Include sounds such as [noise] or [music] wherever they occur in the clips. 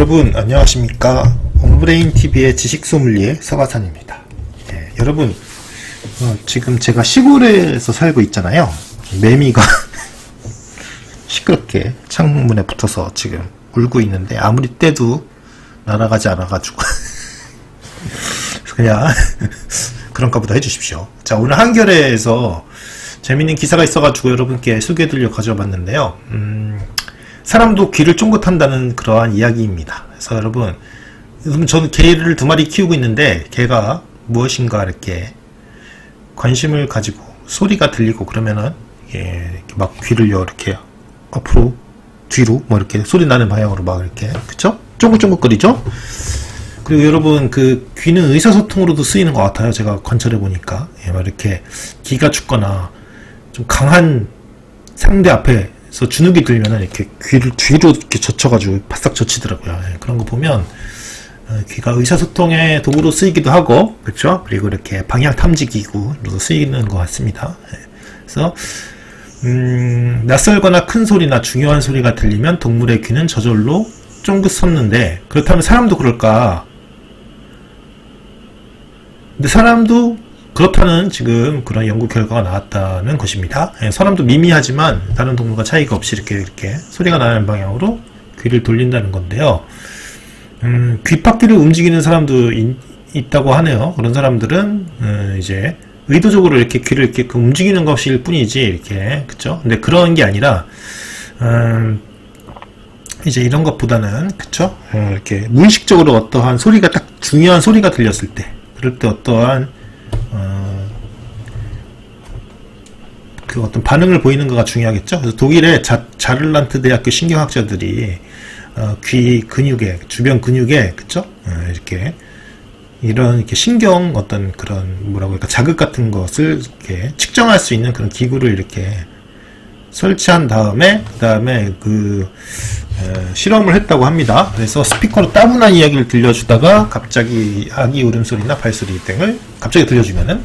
여러분 안녕하십니까? 온브레인TV의 지식소믈리에 서가산입니다. 예, 여러분 어, 지금 제가 시골에서 살고 있잖아요. 매미가 [laughs] 시끄럽게 창문에 붙어서 지금 울고 있는데 아무리 떼도 날아가지 않아가지고 [laughs] 그냥 [laughs] 그런가 보다 해주십시오. 자 오늘 한겨레에서 재밌는 기사가 있어가지고 여러분께 소개해드려 가져봤는데요. 음, 사람도 귀를 쫑긋한다는 그러한 이야기입니다. 그래서 여러분, 저는 개를 두 마리 키우고 있는데 개가 무엇인가 이렇게 관심을 가지고 소리가 들리고 그러면은 예, 막 귀를 이렇게 앞으로 뒤로 뭐 이렇게 소리 나는 방향으로 막 이렇게 그쵸? 쫑긋쫑긋거리죠? 그리고 여러분 그 귀는 의사소통으로도 쓰이는 것 같아요. 제가 관찰해 보니까 예, 막 이렇게 기가 죽거나 좀 강한 상대 앞에 그래서 주눅이 들면은 이렇게 귀를 뒤로 이렇게 젖혀가지고 바싹 젖히더라고요. 예, 그런 거 보면 어, 귀가 의사소통의 도구로 쓰이기도 하고 그렇죠? 그리고 이렇게 방향 탐지 기구로도 쓰이는 것 같습니다. 예, 그래서 음, 낯설거나 큰 소리나 중요한 소리가 들리면 동물의 귀는 저절로 쫑긋 섰는데 그렇다면 사람도 그럴까? 근데 사람도 그렇다는 지금 그런 연구 결과가 나왔다는 것입니다. 예, 사람도 미미하지만 다른 동물과 차이가 없이 이렇게 이렇게 소리가 나는 방향으로 귀를 돌린다는 건데요. 음, 귓바퀴를 움직이는 사람도 인, 있다고 하네요. 그런 사람들은 음, 이제 의도적으로 이렇게 귀를 이렇게 그 움직이는 것일 뿐이지 이렇게 그쵸? 근데 그런 게 아니라 음, 이제 이런 것보다는 그쵸? 어, 이렇게 무의식적으로 어떠한 소리가 딱 중요한 소리가 들렸을 때 그럴 때 어떠한 그 어떤 반응을 보이는 거가 중요하겠죠. 그래서 독일의 자, 자를란트 대학교 신경학자들이 어, 귀 근육에 주변 근육에 그쵸? 어, 이렇게 이런 이렇게 신경 어떤 그런 뭐라고 할까 자극 같은 것을 이렇게 측정할 수 있는 그런 기구를 이렇게 설치한 다음에 그 다음에 그 에, 실험을 했다고 합니다. 그래서 스피커로 따분한 이야기를 들려주다가 갑자기 아기 울음소리나 발소리 등을 갑자기 들려주면은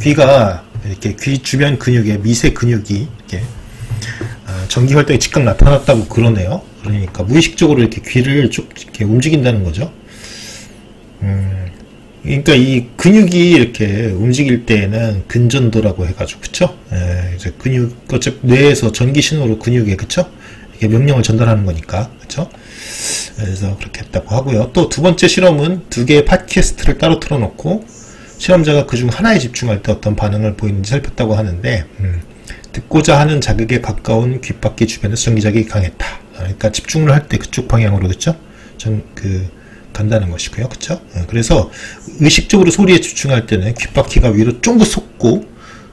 귀가 이렇게 귀 주변 근육에 미세 근육이 이렇게 어, 전기 활동이 즉각 나타났다고 그러네요. 그러니까 무의식적으로 이렇게 귀를 쭉 이렇게 움직인다는 거죠. 음, 그러니까 이 근육이 이렇게 움직일 때에는 근전도라고 해가지고 그쵸? 예, 이제 근육 어차피 뇌에서 전기 신호로 근육에 그쵸? 이게 명령을 전달하는 거니까 그쵸? 그래서 그렇게 했다고 하고요. 또 두 번째 실험은 두 개의 팟캐스트를 따로 틀어놓고 실험자가 그 중 하나에 집중할 때 어떤 반응을 보이는지 살폈다고 하는데 음, 듣고자 하는 자극에 가까운 귓바퀴 주변에서 전기자극이 강했다. 그러니까 집중을 할 때 그쪽 방향으로 그쵸? 전그 간다는 것이고요. 어, 그래서 의식적으로 소리에 집중할 때는 귓바퀴가 위로 쫑긋 솟고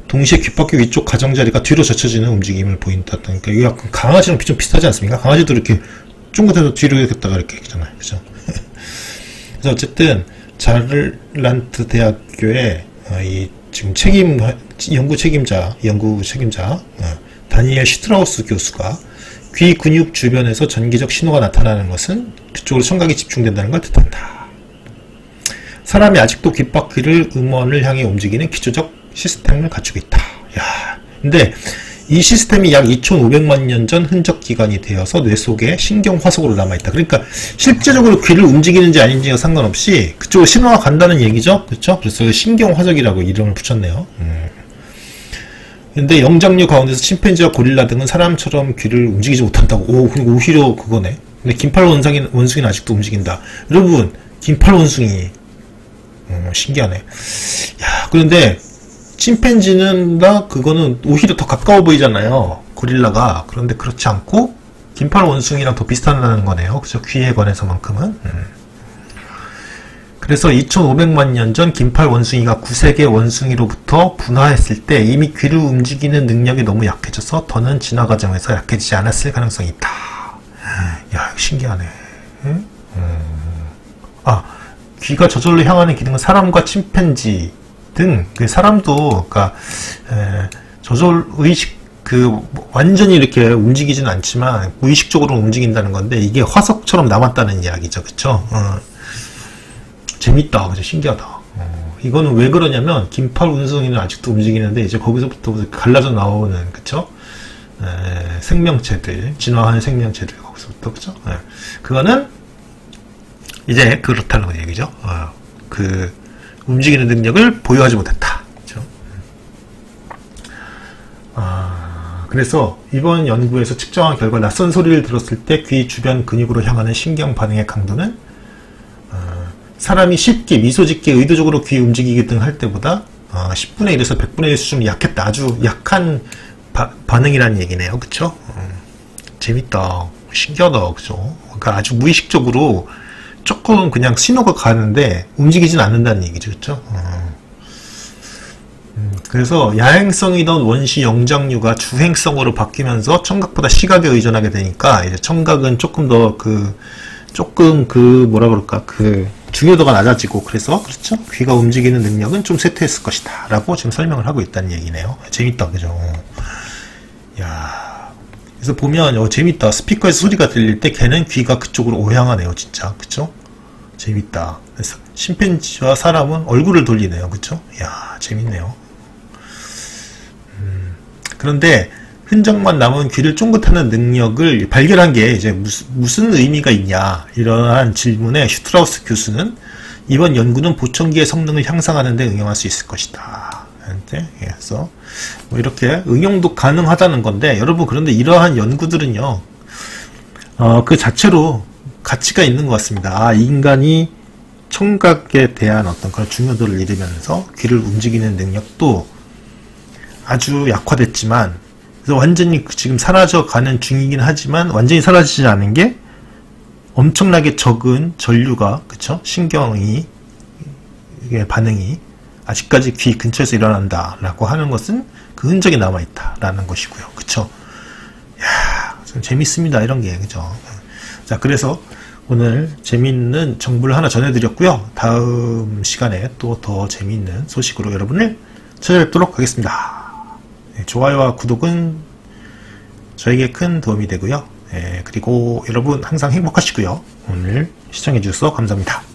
동시에 귓바퀴 위쪽 가장자리가 뒤로 젖혀지는 움직임을 보인다. 그러니까 이게 약간 강아지랑 좀 비슷하지 않습니까? 강아지도 이렇게 쫑긋해서 뒤로 했다가 이렇게 있잖아요. 그죠? [laughs] 그래서 어쨌든 자를란트 대학교의 어, 이 지금 책임 연구 책임자 연구 책임자 어, 다니엘 시트라우스 교수가 귀 근육 주변에서 전기적 신호가 나타나는 것은 그쪽으로 청각이 집중된다는 걸 뜻한다. 사람이 아직도 귓바퀴를 음원을 향해 움직이는 기초적 시스템을 갖추고 있다. 야, 근데 이 시스템이 약 2,500만 년 전 흔적 기관이 되어서 뇌 속에 신경 화석으로 남아있다. 그러니까 실제적으로 귀를 움직이는지 아닌지와 상관없이 그쪽으로 신호가 간다는 얘기죠. 그렇죠? 그래서 신경 화석이라고 이름을 붙였네요. 음. 근데 영장류 가운데서 침팬지와 고릴라 등은 사람처럼 귀를 움직이지 못한다고. 오, 오히려 그거네. 근데 긴팔 원숭이, 원숭이는 아직도 움직인다. 여러분, 긴팔 원숭이. 음, 신기하네. 야, 그런데 침팬지는 나 그거는 오히려 더 가까워 보이잖아요. 고릴라가. 그런데 그렇지 않고 긴팔 원숭이랑 더 비슷하다는 거네요. 그죠? 귀에 관해서만큼은. 음. 그래서 2500만 년 전 긴팔 원숭이가 구세계 원숭이로부터 분화했을 때 이미 귀를 움직이는 능력이 너무 약해져서 더는 진화 과정에서 약해지지 않았을 가능성이 있다. 야, 신기하네. 음? 아, 귀가 저절로 향하는 기능은 사람과 침팬지 등그 사람도 에, 저절 의식 그 완전히 이렇게 움직이지는 않지만 무의식적으로 움직인다는 건데 이게 화석처럼 남았다는 이야기죠, 그쵸 어. 재밌다, 그죠? 신기하다. 어. 이거는 왜 그러냐면 긴팔 운송이는 아직도 움직이는데 이제 거기서부터 갈라져 나오는 그쵸? 에, 생명체들 진화하는 생명체들 거기서부터 그죠? 에. 그거는 이제 그렇다는 얘기죠. 어, 그 움직이는 능력을 보유하지 못했다. 그렇죠? 아, 그래서 이번 연구에서 측정한 결과 낯선 소리를 들었을 때 귀 주변 근육으로 향하는 신경 반응의 강도는 어, 사람이 쉽게 미소 짓게 의도적으로 귀 움직이기 등 할 때보다 어, 10분의 1에서 100분의 1 수준 약했다. 아주 약한 바, 반응이라는 얘기네요. 그쵸? 음, 재밌다. 신기하다. 그죠? 그러니까 아주 무의식적으로 조금 그냥 신호가 가는데 움직이진 않는다는 얘기죠. 그쵸? 음. 음, 그래서 야행성이던 원시 영장류가 주행성으로 바뀌면서 청각보다 시각에 의존하게 되니까 이제 청각은 조금 더 그 조금 그 뭐라 그럴까 그 중요도가 낮아지고 그래서 그렇죠 귀가 움직이는 능력은 좀 쇠퇴했을 것이다 라고 지금 설명을 하고 있다는 얘기네요 재밌다 그죠 야 그래서 보면 어, 재밌다. 스피커에서 소리가 들릴 때 걔는 귀가 그쪽으로 오향하네요 진짜. 그쵸? 재밌다. 그래서 심팬지와 사람은 얼굴을 돌리네요. 그쵸? 야 재밌네요. 음, 그런데 흔적만 남은 귀를 쫑긋하는 능력을 발견한 게 이제 무슨, 무슨 의미가 있냐? 이러한 질문에 슈트라우스 교수는 이번 연구는 보청기의 성능을 향상하는 데 응용할 수 있을 것이다. 그래서 뭐 이렇게 응용도 가능하다는 건데 여러분 그런데 이러한 연구들은요 어, 그 자체로 가치가 있는 것 같습니다. 아, 인간이 청각에 대한 어떤 그런 중요도를 잃으면서 귀를 움직이는 능력도 아주 약화됐지만 그래서 완전히 지금 사라져 가는 중이긴 하지만 완전히 사라지지 않은 게 엄청나게 적은 전류가 그쵸 신경이 반응이 아직까지 귀 근처에서 일어난다 라고 하는 것은 그 흔적이 남아 있다 라는 것이고요 그쵸 야 재밌습니다 이런 게 그죠 자 그래서 오늘 재미있는 정보를 하나 전해드렸고요 다음 시간에 또 더 재미있는 소식으로 여러분을 찾아뵙도록 하겠습니다 네, 좋아요와 구독은 저에게 큰 도움이 되고요. 네, 그리고 여러분 항상 행복하시고요. 오늘 시청해주셔서 감사합니다.